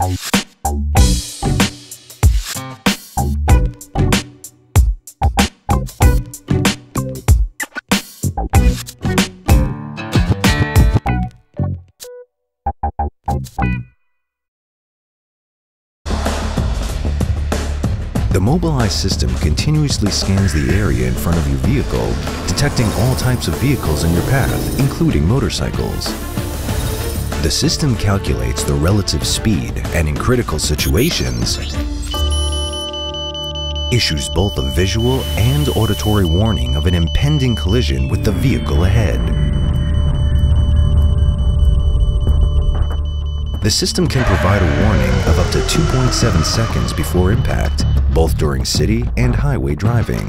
The Mobileye system continuously scans the area in front of your vehicle, detecting all types of vehicles in your path, including motorcycles. The system calculates the relative speed and in critical situations, issues both a visual and auditory warning of an impending collision with the vehicle ahead. The system can provide a warning of up to 2.7 seconds before impact, both during city and highway driving.